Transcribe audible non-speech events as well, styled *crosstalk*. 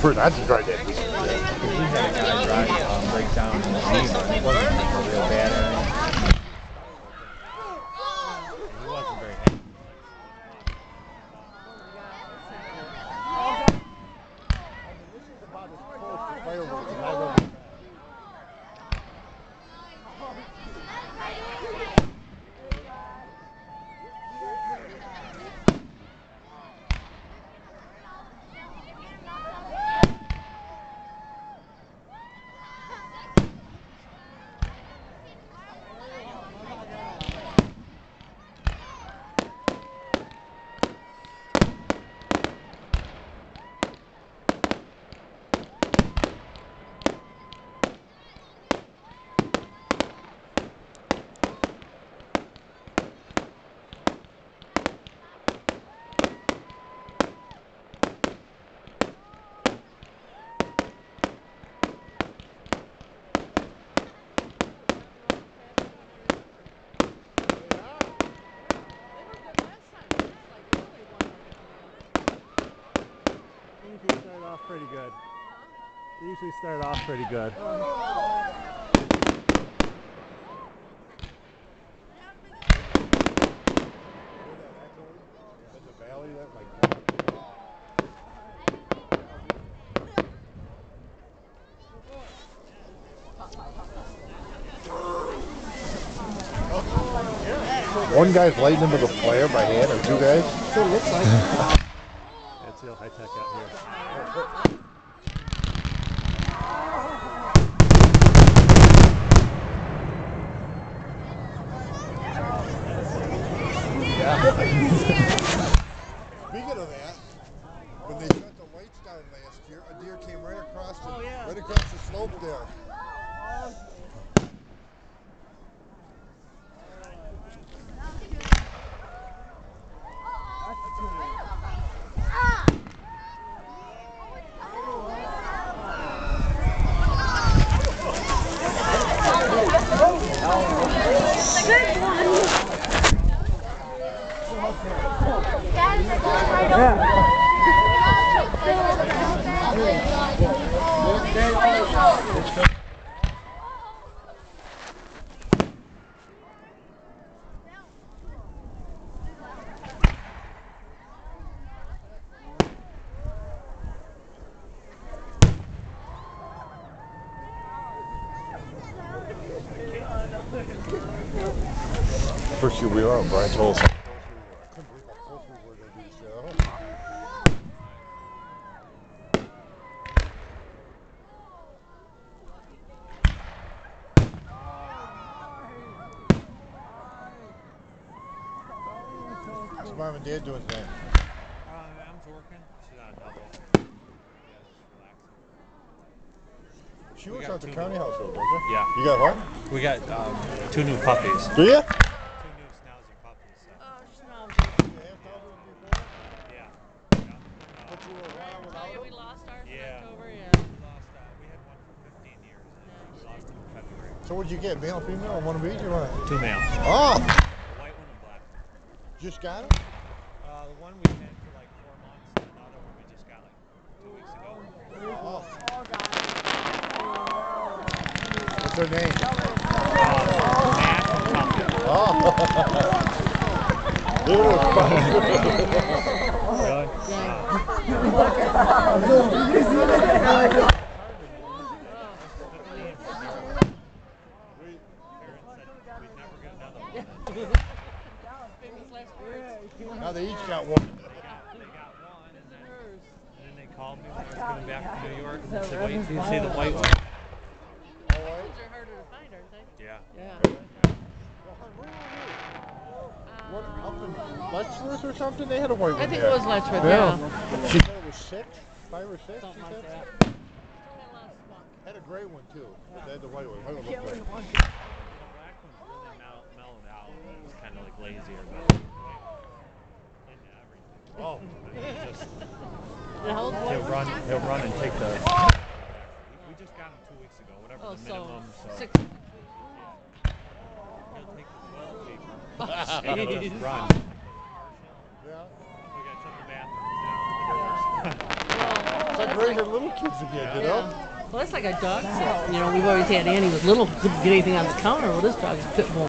first. I just tried that. We had a drive, um, but it wasn't real bad good. They usually start off pretty good. In the valley, that like. One guy's lighting him with a flare by hand, or two guys. So it looks like. *laughs* it's real high tech out here. Speaking of that, when they shut the lights down last year, a deer came right across the oh, right across the slope there. First year we were Brian told us. I couldn't believe how close we were to the show. What's mom and dad doing today? Uh, Mom's working. She's on a double. Yeah. She works at the county new- house, though, don't she? Yeah. You got what? We got um, two new puppies. Do you? Two new schnauzer puppies. So. Yeah. Yeah. But you were a Yeah, we lost ours in Yeah. October, yeah. we lost. We had one for 15 years. And we lost him in February. So what'd you get? Male, female, or one of each? Or what? Two males. Oh, A white one and black. just got him? Uh, the one we had for like four months, and another one we just got like two weeks ago. Oh. What's their name? Uh, Matt and Tumpy. Oh. they were fun. Really? *laughs* Uh, *laughs* parents said we'd never get another one. Famous last words. Now they each got one. They got, they got one, and then, they called me when I was coming back from New York, and they said, wait till you see the white one. All right. Those are harder to find, aren't they? Yeah. Yeah. What, up in Letchworth or something? They had a white one I think there. it was Letchworth, Yeah. yeah. She said it was six, five or six. Something she like said? that. Had a gray one too. But they had the white one. White one looked The great. black one's really mell- mellowed out, and it was kind of like lazier, but the white one into everything. Oh. He just, And how old was he'll run, he'll run and take the. We just got him two weeks ago, whatever Oh, the so minimum. So six. he'll take the toilet paper and he'll run. Yeah. We gotta shut the bathrooms down. The like raising little kids again, you know? Yeah. Well, that's like a dog sit. You know, we've always had Annie with little, couldn't get anything on the counter. Well, this dog's a pit bull